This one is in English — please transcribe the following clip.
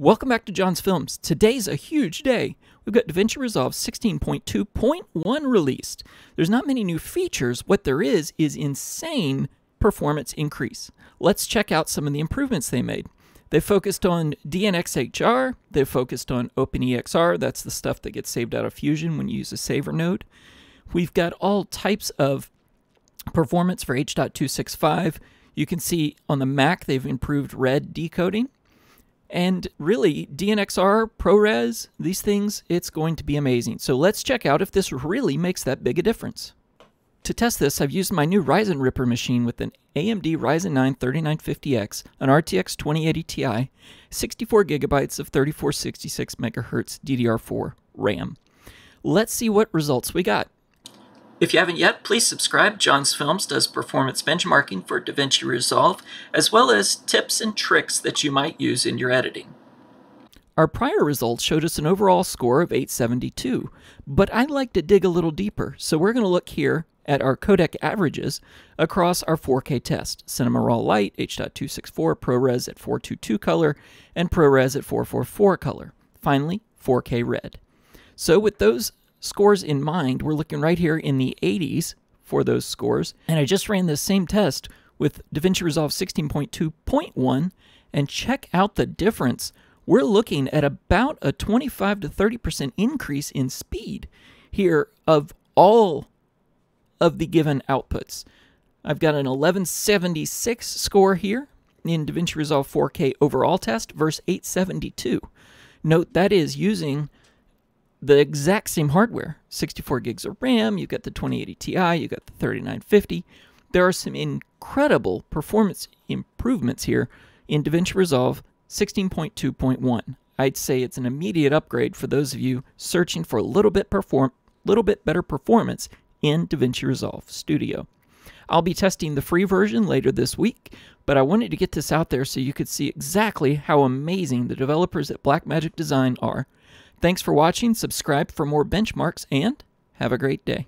Welcome back to John's Films. Today's a huge day. We've got DaVinci Resolve 16.2.1 released. There's not many new features. What there is is insane performance increase. Let's check out some of the improvements they made. They focused on DNxHR, they focused on OpenEXR, that's the stuff that gets saved out of Fusion when you use a saver node. We've got all types of performance for H.265. You can see on the Mac they've improved red decoding. And really, DNxR, ProRes, these things, it's going to be amazing. So let's check out if this really makes that big a difference. To test this, I've used my new Ryzen Ripper machine with an AMD Ryzen 9 3950X, an RTX 2080 Ti, 64 gigabytes of 3466 megahertz DDR4 RAM. Let's see what results we got. If you haven't yet, please subscribe. John's Films does performance benchmarking for DaVinci Resolve, as well as tips and tricks that you might use in your editing. Our prior results showed us an overall score of 872, but I'd like to dig a little deeper, so we're going to look here at our codec averages across our 4K test. Cinema Raw Light, H.264, ProRes at 422 color, and ProRes at 444 color. Finally, 4K Red. So with those scores in mind, we're looking right here in the 80s for those scores. And I just ran this same test with DaVinci Resolve 16.2.1 and check out the difference. We're looking at about a 25 to 30% increase in speed here of all of the given outputs. I've got an 1176 score here in DaVinci Resolve 4K overall test versus 872. Note that is using the exact same hardware 64 gigs of RAM, you've got the 2080 Ti, you've got the 3950. There are some incredible performance improvements here in DaVinci Resolve 16.2.1. I'd say it's an immediate upgrade for those of you searching for a little bit perform little bit better performance in DaVinci Resolve Studio. I'll be testing the free version later this week, but I wanted to get this out there so you could see exactly how amazing the developers at Blackmagic Design are Thanks for watching, subscribe for more benchmarks, and have a great day.